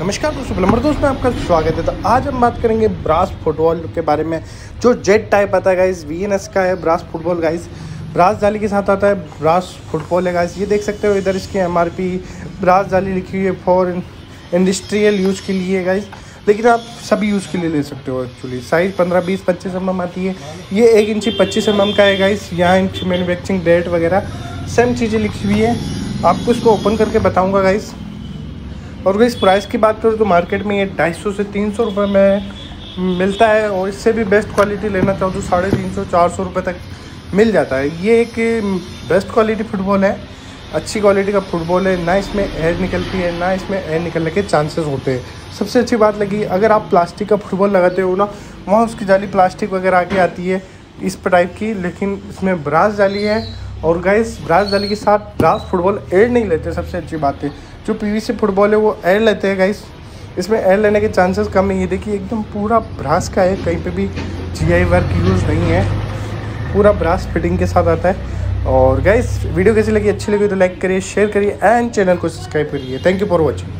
नमस्कार दोस्तों, प्लम्बर दोस्त में आपका स्वागत है। तो आज हम बात करेंगे ब्रास फुटबॉल के बारे में, जो जेट टाइप आता है गाइस वी का है ब्रास फुटबॉल गाइस ब्रास जाली के साथ आता है ब्रास फुटबॉल है गाइस ये देख सकते हो इधर इसकी एम ब्रास जाली लिखी हुई है फॉर इंडस्ट्रियल यूज़ के लिए गाइस लेकिन आप सभी यूज़ के लिए ले सकते हो एक्चुअली साइज़ पंद्रह, बीस, पच्चीस एम आती है। ये एक इंची पच्चीस एम का है गाइस यहाँ इंच मैनुफैक्चरिंग डेट वगैरह सेम चीज़ें लिखी हुई है। आपको इसको ओपन करके बताऊँगा गाइस और अगर इस प्राइस की बात करूँ तो मार्केट में ये ढाई सौ से तीन सौ रुपये में मिलता है और इससे भी बेस्ट क्वालिटी लेना चाहो तो साढ़े तीन सौ, चार सौ रुपये तक मिल जाता है। ये एक बेस्ट क्वालिटी फुटबॉल है। अच्छी क्वालिटी का फुटबॉल है। ना इसमें एयर निकलती है, ना इसमें एयर निकलने के चांसेस होते हैं। सबसे अच्छी बात लगी, अगर आप प्लास्टिक का फुटबॉल लगाते हो ना, वहाँ उसकी जाली प्लास्टिक वगैरह आके आती है, इस टाइप की, लेकिन इसमें ब्रास जाली है और गाइस ब्रास जाली के साथ ब्रास फुटबॉल एयर नहीं लेते, सबसे अच्छी बात है। जो पीवीसी फुटबॉल है, वो एयर लेते हैं गाइस इसमें एयर लेने के चांसेस कम है। ये देखिए, एकदम पूरा ब्रास का है, कहीं पे भी जीआई वर्क यूज़ नहीं है। पूरा ब्रास फिटिंग के साथ आता है। और गाइस वीडियो कैसी लगी, अच्छी लगी तो लाइक करिए शेयर करिए एंड चैनल को सब्सक्राइब करिए। Thank you for watching